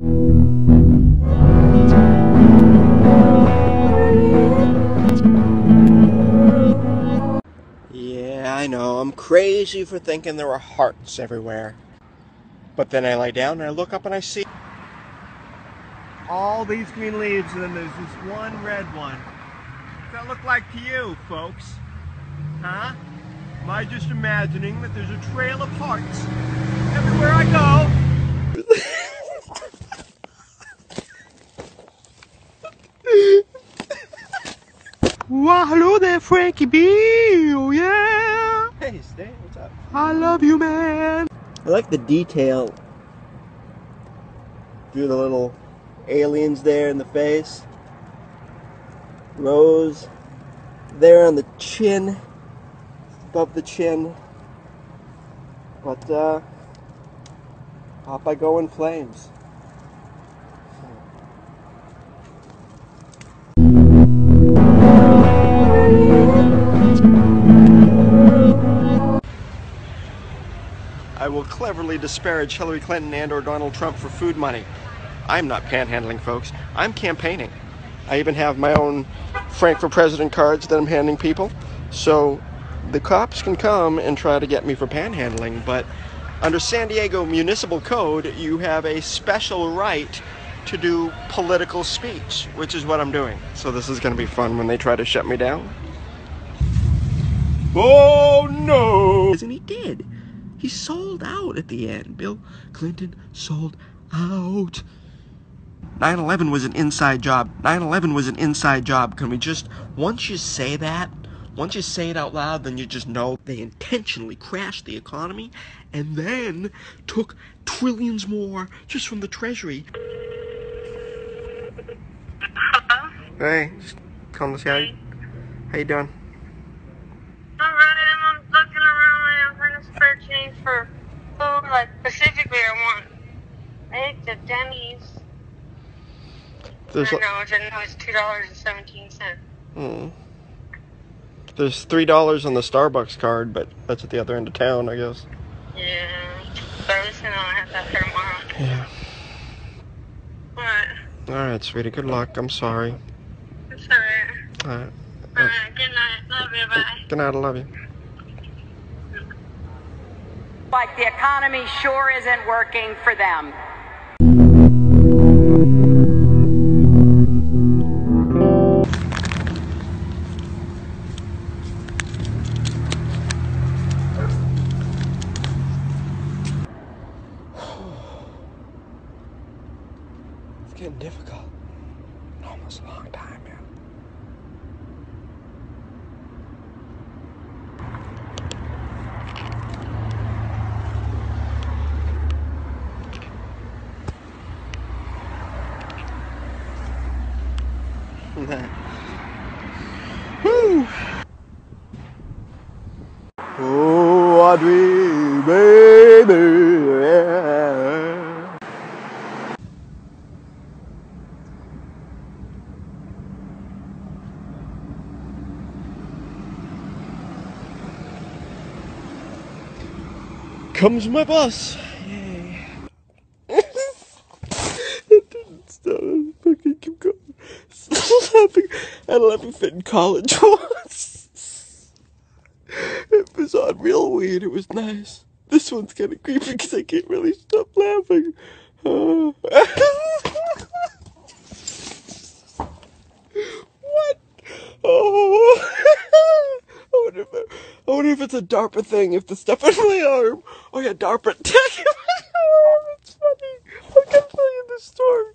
Yeah, I know. I'm crazy for thinking there are hearts everywhere. But then I lie down and I look up and I see all these green leaves and then there's this one red one. What's that look like to you, folks? Huh? Am I just imagining that there's a trail of hearts everywhere I go? Well, hello there, Frankie B. Oh, yeah. Hey, Stan, what's up? I love you, man. I like the detail. Do the little aliens there in the face. Rose there on the chin, above the chin. But, uh, off I go in flames. Cleverly disparage Hillary Clinton and or Donald Trump for food money. I'm not panhandling, folks. I'm campaigning. I even have my own Frank for President cards that I'm handing people. So the cops can come and try to get me for panhandling, but under San Diego Municipal Code, you have a special right to do political speech, which is what I'm doing. So this is going to be fun when they try to shut me down. Oh no! And he did. He sold out at the end. Bill Clinton sold out. 9 11 was an inside job. 9 11 was an inside job. Can we just, once you say that, once you say it out loud, then you just know they intentionally crashed the economy and then took trillions more just from the Treasury. Hello? Hey, just calling to see how you, how you doing? Alright, I'm looking around and I'm trying to spare change for food. Like, specifically, I want eggs at Denny's. There's, I know, which I know is $2.17. hmm. There's three dollars on the Starbucks card, but that's at the other end of town, I guess. Yeah. But at least I know I have that for tomorrow. Yeah. What? All right, sweetie. Good luck. I'm sorry. It's alright. All right. Alright, good night. Love you. Bye. Good night. I love you. Like the economy sure isn't working for them. Oh, I dream, baby. yeah. Comes my bus. Yay. it didn't stop. I fucking keep going. Still laughing. I laughing fit in college once. It was on It was nice. This one's kind of creepy because I can't really stop laughing. What? Oh. I wonder, if I wonder if it's a DARPA thing, if the stuff in my arm. Oh yeah, DARPA tech. It's funny. I'm gonna tell you the story.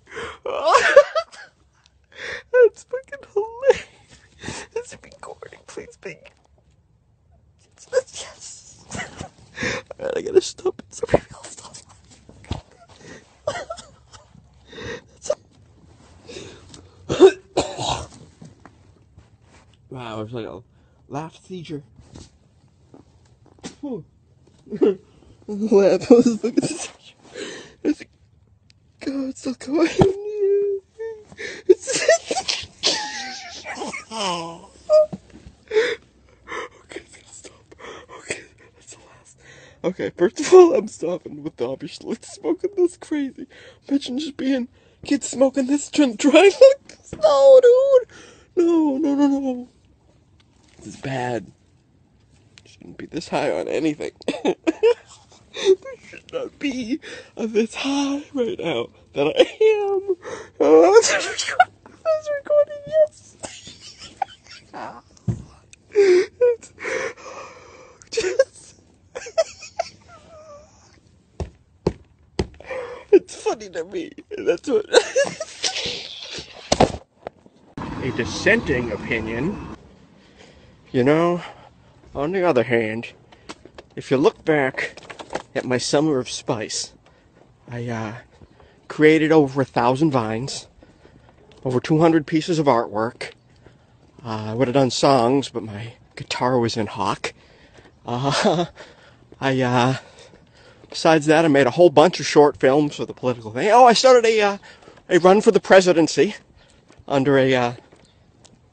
That's fucking hilarious. Is it recording? Please be. Yes. Alright, I gotta stop it I'll stop. wow, it's like a laugh seizure. Whew. laugh was. It's God, it's still going. It's okay, it's gonna stop. Okay, that's the last. Okay, first of all, I'm stopping with the obvious like smoking this crazy. Imagine just being kids smoking this and trying like this. No, dude. No, no, no, no. This is bad. Shouldn't be this high on anything. there should not be this high right now that I am. Oh, that's recording, yes. it's just. It's funny to me. That's what. A dissenting opinion. You know, on the other hand, if you look back at my summer of spice, I uh, created over a thousand vines, over 200 pieces of artwork. Uh, I would have done songs, but my guitar was in hock. Uh, I, uh, besides that, I made a whole bunch of short films for the political thing. Oh, I started a, uh, a run for the presidency under a, uh,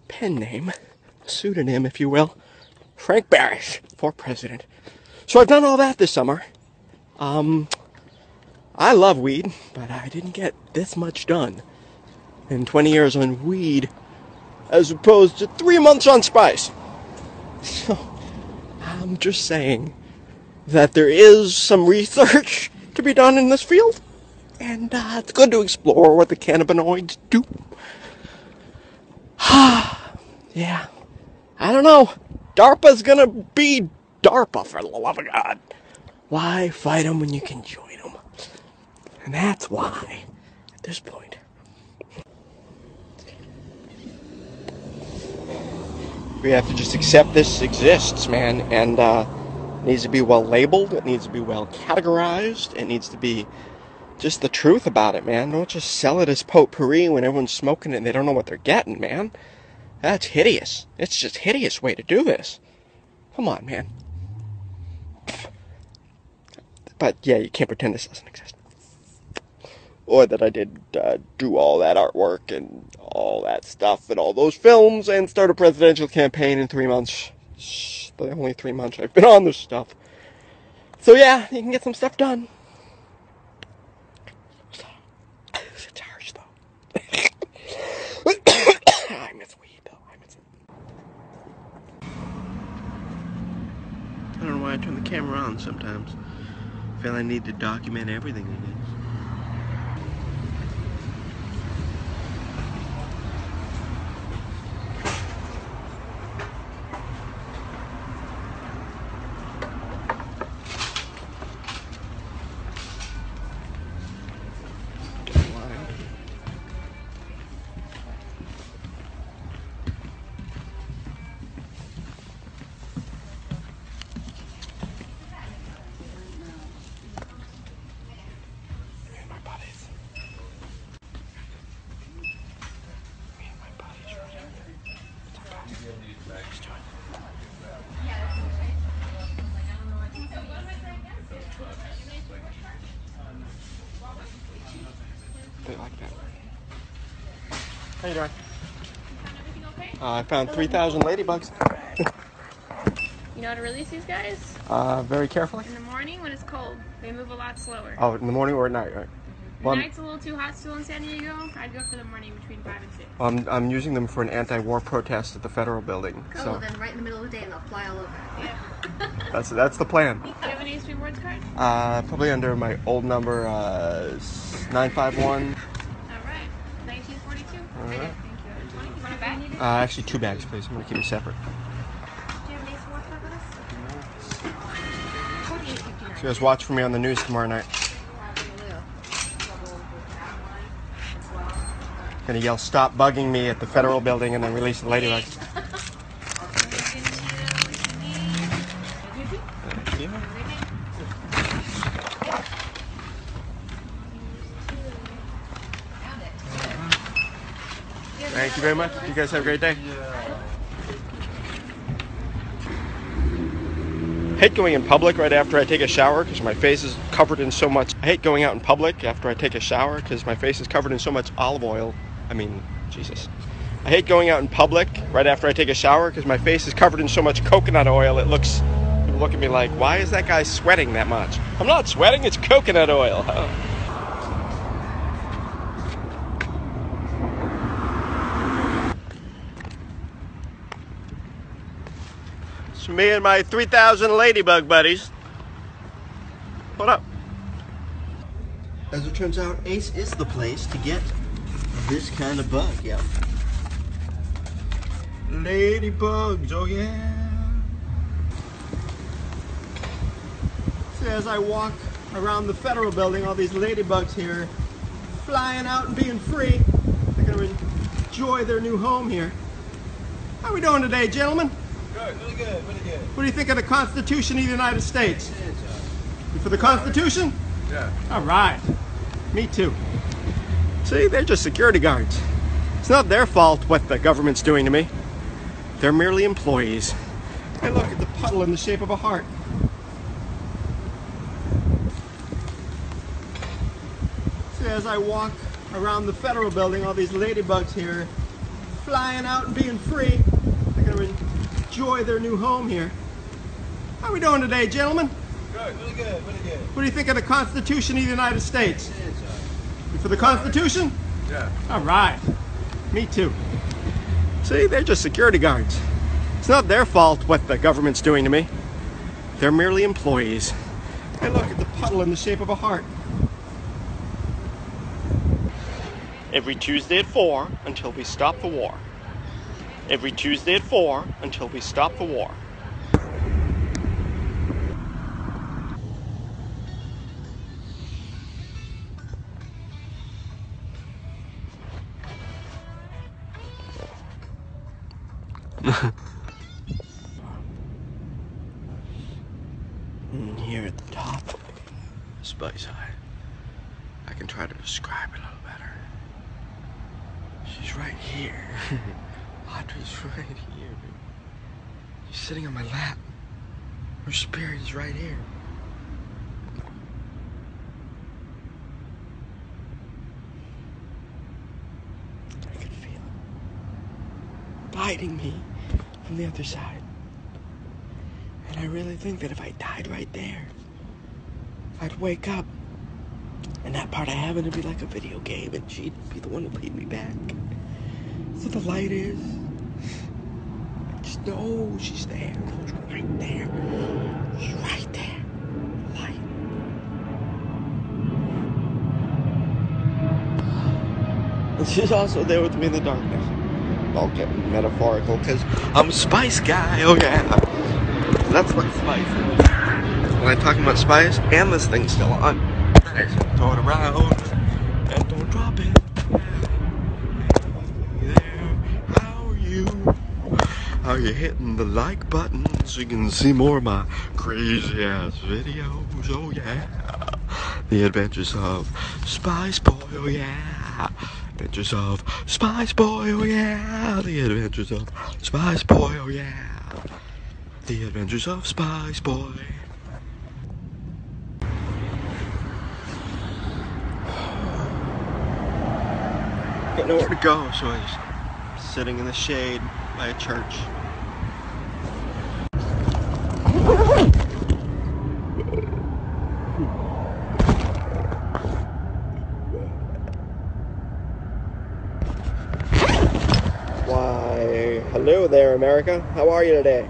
pen name, pseudonym, if you will. Frank Barish for president. So I've done all that this summer. Um, I love weed, but I didn't get this much done in 20 years on weed as opposed to three months on spice. So I'm just saying that there is some research to be done in this field, and uh, it's good to explore what the cannabinoids do. yeah, I don't know. DARPA's gonna be DARPA for the love of God. Why fight them when you can join them? And that's why, at this point, we have to just accept this exists, man, and uh, it needs to be well labeled. It needs to be well categorized. It needs to be just the truth about it, man. Don't just sell it as potpourri when everyone's smoking it and they don't know what they're getting, man. That's hideous. It's just hideous way to do this. Come on, man. But yeah, you can't pretend this doesn't exist. Or that I did uh, do all that artwork and all that stuff and all those films and start a presidential campaign in three months. Only three months I've been on this stuff. So yeah, you can get some stuff done. It's harsh though. I miss weed though. I miss it. I don't know why I turn the camera on sometimes. I feel I need to document everything I How you doing? Everything okay? Uh, I found 3,000 ladybugs. You know how to release these guys? Uh, very carefully. In the morning when it's cold. They move a lot slower. Oh, in the morning or at night, right? the well, I'm- night's a little too hot still in San Diego. I'd go for the morning between 5 and 6. I'm, I'm using them for an anti-war protest at the federal building. Cool, So then right in the middle of the day and they'll fly all over. Yeah. that's that's the plan. Do you have an Ace Rewards card? Uh, probably under my old number, uh, 951. All right. 1942. right. Thank you. 20. You want a bag? Do Uh, actually, two bags, please. I'm gonna keep them separate. So guys watch for me on the news tomorrow night. Gonna yell, "Stop bugging me!" at the federal building, and then release the ladybugs. Thank you very much. You guys have a great day. hate going in public right after I take a shower because my face is covered in so much. I hate going out in public after I take a shower because my face is covered in so much olive oil. I mean, Jesus. I hate going out in public right after I take a shower because my face is covered in so much coconut oil. It looks people look at me like, why is that guy sweating that much? I'm not sweating, it's coconut oil. me and my 3,000 ladybug buddies. What up? As it turns out, Ace is the place to get this kind of bug, yeah. Ladybugs, oh yeah. See, as I walk around the federal building, all these ladybugs here flying out and being free. They're gonna enjoy their new home here. How are we doing today, gentlemen? Good, really good, really good. What do you think of the Constitution of the United States? You for the Constitution? Yeah. All right. Me too. See, they're just security guards. It's not their fault what the government's doing to me. They're merely employees. Hey, look at the puddle in the shape of a heart. See, as I walk around the federal building, all these ladybugs here flying out and being free. They're gonna enjoy their new home here. How are we doing today, gentlemen? Good, really good, really good. What do you think of the Constitution of the United States? You uh, for the Constitution? Yeah. All right. Me too. See, they're just security guards. It's not their fault what the government's doing to me. They're merely employees. Hey, look at the puddle in the shape of a heart. Every Tuesday at 4 until we stop the war. Every Tuesday at 4 until we stop the war. And here at the top, Spice High. I can try to describe it a little better. She's right here. Audrey's right here. She's sitting on my lap. Her spirit is right here. I can feel it. Biting me from the other side. And I really think that if I died right there, I'd wake up. And that part of heaven would be like a video game, and she'd be the one to lead me back. So the light is. Know she's there. She's right there. She's right there. Light. And she's also there with me in the darkness. I'll metaphorical because I'm a spice guy. Oh yeah. That's what spice. When I'm talking about spice, and this thing's still on. Nice. Throw it around and don't drop it. Hey there, how are you? Are you hitting the like button so you can see more of my crazy ass videos? Oh yeah. The adventures of Spice Boy, oh yeah. Adventures of Spice Boy, oh yeah. The adventures of Spice Boy, oh yeah. The Adventures of Spice Boy. Got nowhere to go, so I was sitting in the shade by a church. Why, hello there, America. How are you today?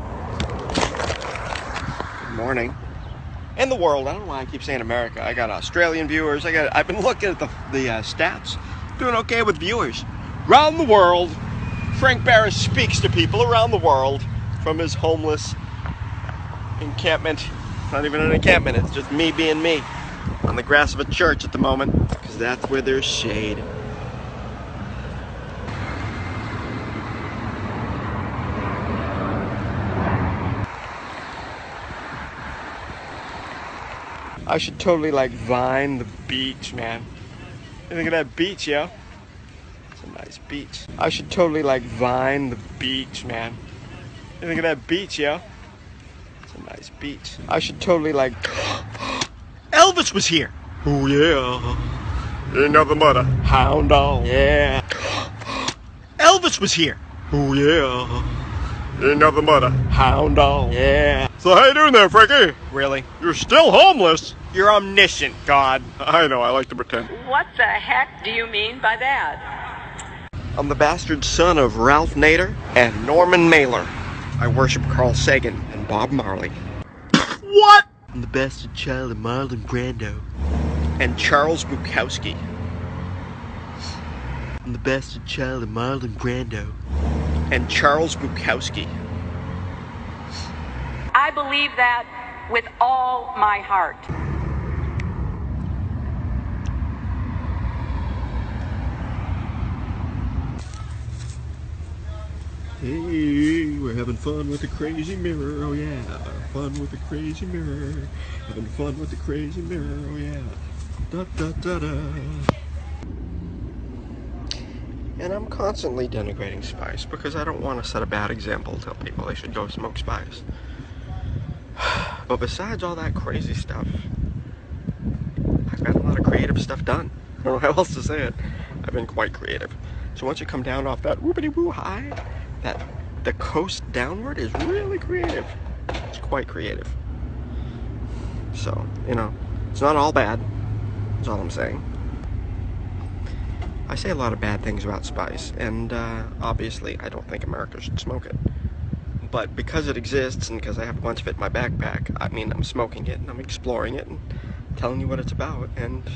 Good morning. And the world. I don't know why I keep saying America. I got Australian viewers. I got. I've been looking at the the uh, stats. Doing okay with viewers around the world. Frank Barish speaks to people around the world from his homeless encampment. Not even an encampment. It's just me being me on the grass of a church at the moment because that's where there's shade. I should totally like vine the beach, man. You think of that beach, yo? It's a nice beach. I should totally like vine the beach, man. You think of that beach, yo? It's a nice beach. I should totally like. Elvis was here. Oh yeah. Ain't nothing but a hound dog. Yeah. Elvis was here. Oh yeah. Ain't nothing but a hound dog. Yeah. So how you doing there, Frankie? Really? You're still homeless. You're omniscient, God. I know, I like to pretend. What the heck do you mean by that? I'm the bastard son of Ralph Nader and Norman Mailer. I worship Carl Sagan and Bob Marley. What? I'm the bastard child of Marlon Brando and Charles Bukowski. I'm the bastard child of Marlon Brando and Charles Bukowski. I believe that with all my heart. Hey, we're having fun with the crazy mirror, oh yeah. Fun with the crazy mirror. Having fun with the crazy mirror, oh yeah. Da da da da. And I'm constantly denigrating spice because I don't want to set a bad example, tell people they should go smoke spice. But besides all that crazy stuff, I've got a lot of creative stuff done. I don't know how else to say it. I've been quite creative. So once you come down off that whoopity woo high, that the coast downward is really creative. It's quite creative. So, you know, it's not all bad. That's all I'm saying. I say a lot of bad things about spice, and uh, obviously I don't think America should smoke it. But because it exists and because I have a bunch of it in my backpack, I mean, I'm smoking it and I'm exploring it and telling you what it's about. And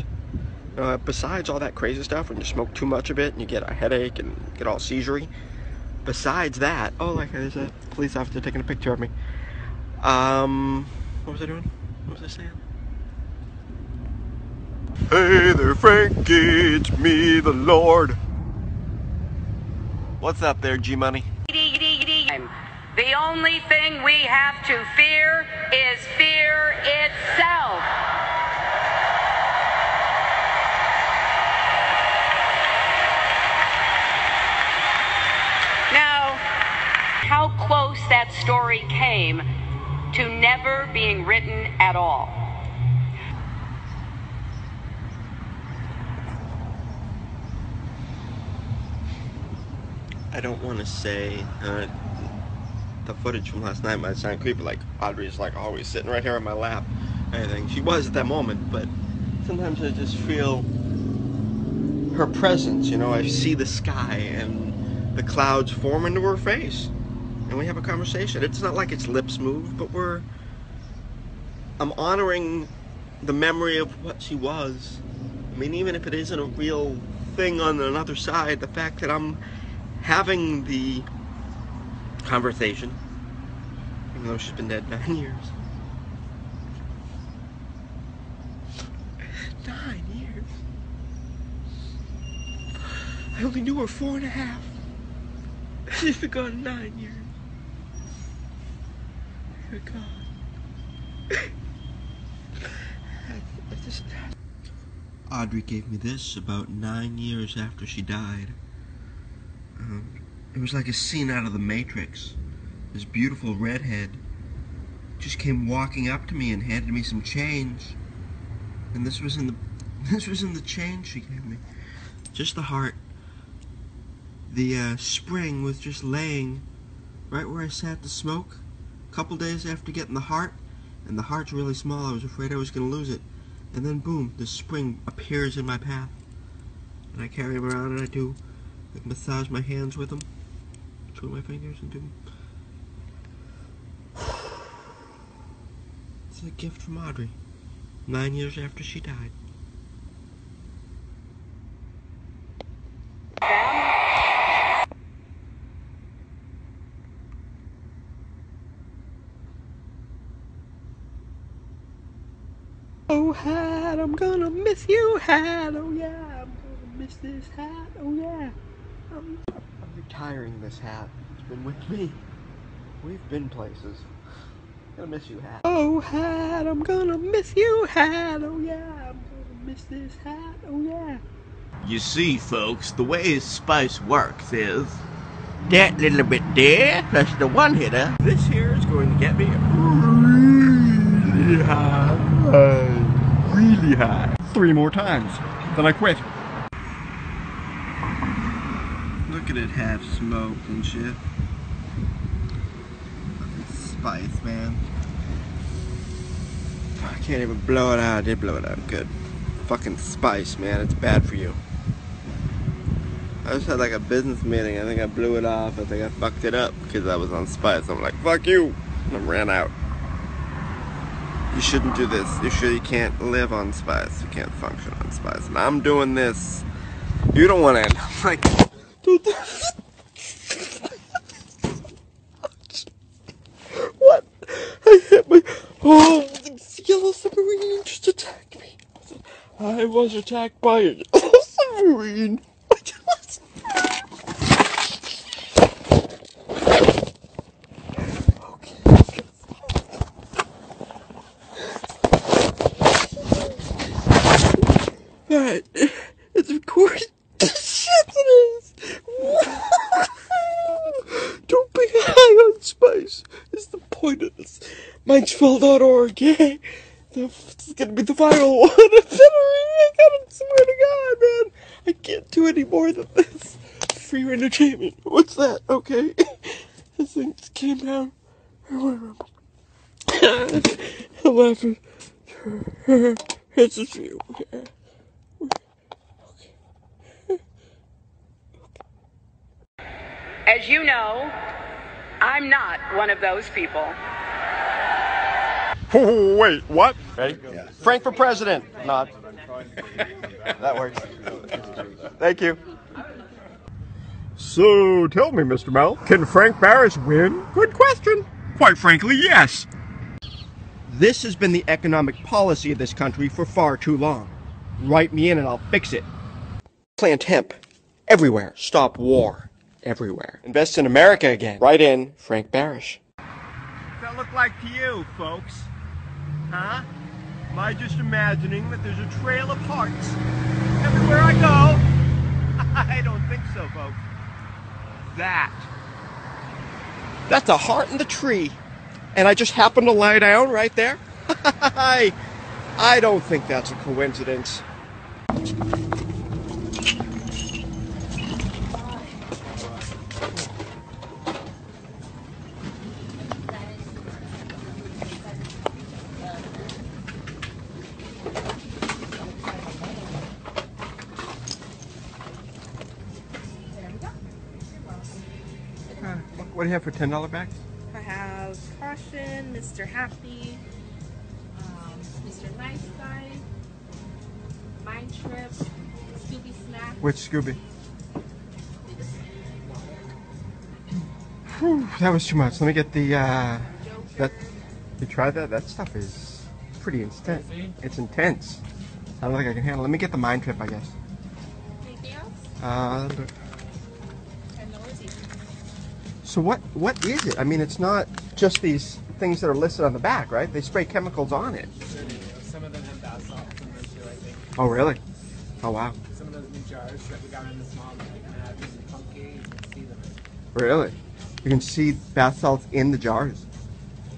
uh, besides all that crazy stuff, when you smoke too much of it and you get a headache and get all seisurey, besides that, oh, like there's a police officer taking a picture of me. Um, what was I doing? What was I saying? Hey there, Frankie. It's me, the Lord. What's up there, G Money? The only thing we have to fear is fear itself. Now, how close that story came to never being written at all. I don't want to say uh, the footage from last night might sound creepy, like Audrey's like always sitting right here on my lap. I think she was at that moment, but sometimes I just feel her presence. You know, I see the sky and the clouds form into her face, and we have a conversation. It's not like its lips move, but we're. I'm honoring the memory of what she was. I mean, even if it isn't a real thing on another side, the fact that I'm having the conversation, even though she's been dead nine years. Nine years. I only knew her four and a half. She's been gone nine years. Dear God. Audrey gave me this about nine years after she died. Um, it was like a scene out of The Matrix. This beautiful redhead just came walking up to me and handed me some change. And this was in the this was in the change she gave me. Just the heart. The uh, spring was just laying right where I sat to smoke. A couple days after getting the heart, and the heart's really small. I was afraid I was going to lose it. And then boom, the spring appears in my path. And I carry him around and I do like massage my hands with them. Twirl my fingers and do It's a gift from Audrey. Nine years after she died. Oh, hat, I'm gonna miss you, hat. Oh, yeah, I'm gonna miss this hat. Oh, yeah. I'm retiring this hat. It's been with me. We've been places. Gonna miss you, hat. Oh, hat, I'm gonna miss you, hat. Oh, yeah, I'm gonna miss this hat. Oh, yeah. You see, folks, the way Spice works is that little bit there plus the one hitter. This here is going to get me really high. Really high. Three more times. Then I quit. Look at it half smoked and shit. Spice, man. I can't even blow it out. I did blow it out. Good. Fucking spice, man. It's bad for you. I just had like a business meeting. I think I blew it off. I think I fucked it up because I was on spice. I'm like, fuck you. And I ran out. You shouldn't do this. You should. You can't live on spice. You can't function on spice. And I'm doing this. You don't want to end up like. Dude, what? I hit my. Oh, the yellow submarine just attacked me. I was attacked by a yellow submarine. Alright, it's recording. Shit, it is. Don't be high on spice. Is the point of this? This is gonna be the final one. I gotta swear to God, man. I can't do any more than this. Free entertainment. What's that? Okay. This thing just came down. I'm laughing. It's just you. As you know, I'm not one of those people. Oh, wait, what? Ready? Frank for president. Not. that works. Thank you. So tell me, Mr. Mel, can Frank Barish win? Good question. Quite frankly, yes. This has been the economic policy of this country for far too long. Write me in and I'll fix it. Plant hemp. Everywhere. Stop war. Everywhere. Invest in America again. Write in Frank Barish. What's that look like to you, folks? Huh? Am I just imagining that there's a trail of hearts everywhere I go? I don't think so, folks. That. That's a heart in the tree. And I just happened to lie down right there? I, I don't think that's a coincidence. Do you have for ten dollar bags? I have Caution, Mr. Happy, um, Mr. Nice Guy, Mind Trip, Scooby Snack. Which Scooby? Whew, that was too much. Let me get the uh that you tried that? That stuff is pretty intense. It's intense. I don't think I can handle. it. Let me get the mind trip, I guess. Anything else? Uh, And no receipt. So what what is it? I mean, it's not just these things that are listed on the back, right? They spray chemicals on it. Some of them have bath salts in them too, I think. Oh, really? Oh, wow. Some of those new jars that we got in the small, like mad and funky, you can see them. Really? You can see bath salts in the jars.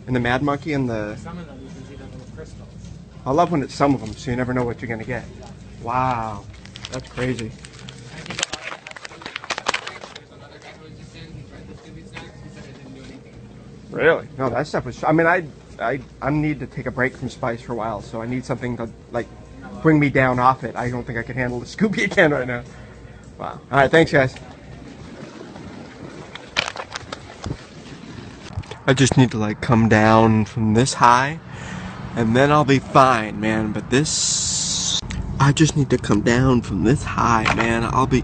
And the Mad Monkey and the. Some of them you can see the little crystals. I love when it's some of them, so you never know what you're gonna get. Wow, that's crazy. I think a lot of there's another guy who was just in, he tried the Scooby snacks, he said it didn't do anything. Really? No, that stuff was. I mean, I, I, I need to take a break from spice for a while, so I need something to like bring me down off it. I don't think I can handle the Scooby again right now. Wow. All right, thanks, guys. I just need to like come down from this high, and then I'll be fine, man. But this, I just need to come down from this high, man. I'll be.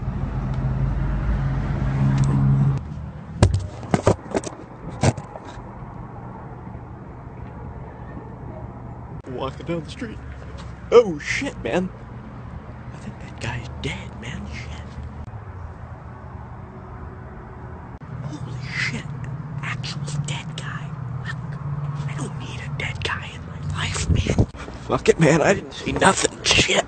Walking down the street. Oh shit, man. I think that guy's dead, man. Shit. Holy shit. Actual dead guy. I don't need a dead guy in my life, man. Fuck it, man. I didn't see nothing. Shit.